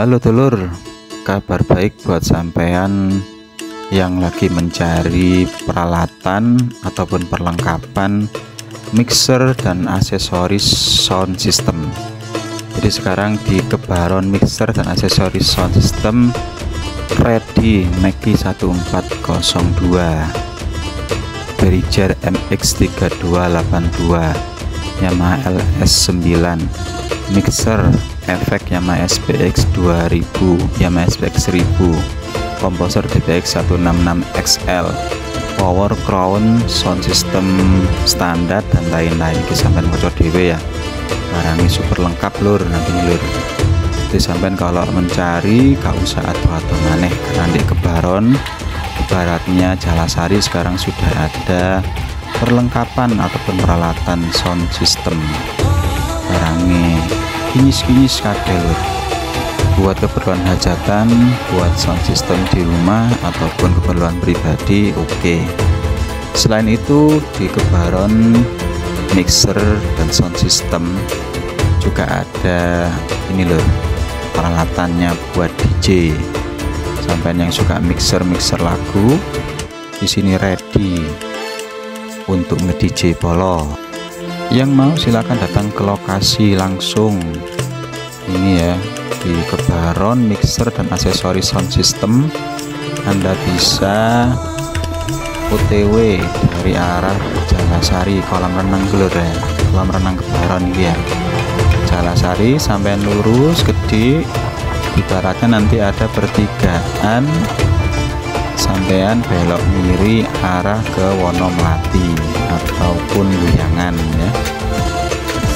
Halo dulur, kabar baik buat sampean yang lagi mencari peralatan ataupun perlengkapan mixer dan aksesoris sound system. Jadi sekarang di Kebaron mixer dan aksesoris sound system ready Mackie 1402 Behringer MX3282 Yamaha LS9 mixer efek Yamaha SPX 2000 Yamaha SPX 1000 komposer DTX 166 XL power crown sound system standar dan lain-lain. Ini sampai kocok dewe ya barangnya super lengkap lur nanti lur. Jadi sampai kalau mencari gak usah atau-atau maneh karena di kebaron baratnya Jalasari sekarang sudah ada perlengkapan ataupun peralatan sound system. Barangnya kinyis-kinyis kabel buat keperluan hajatan buat sound system di rumah ataupun keperluan pribadi oke. Okay. selain itu di kebaron mixer dan sound system juga ada ini loh peralatannya buat DJ sampai yang suka mixer-mixer lagu di sini ready untuk nge-DJ polo yang mau silahkan datang ke lokasi langsung. Ini ya di Kebaron mixer dan aksesoris sound system. Anda bisa OTW dari arah Jalasari kolam renang gelur ya. Kolam renang Kebaron ini ya. Jalasari sampai lurus gede. Ibaratnya nanti ada pertigaan. Sampean belok kiri arah ke Wonomati ataupun Guyangan ya.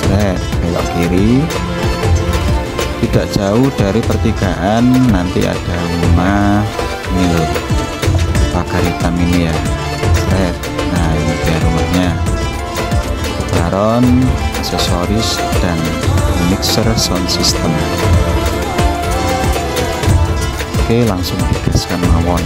Sret, belok kiri. Tidak jauh dari pertigaan nanti ada rumah loh pagar hitam ini ya baron aksesoris dan mixer sound system. Oke langsung digaskan mawon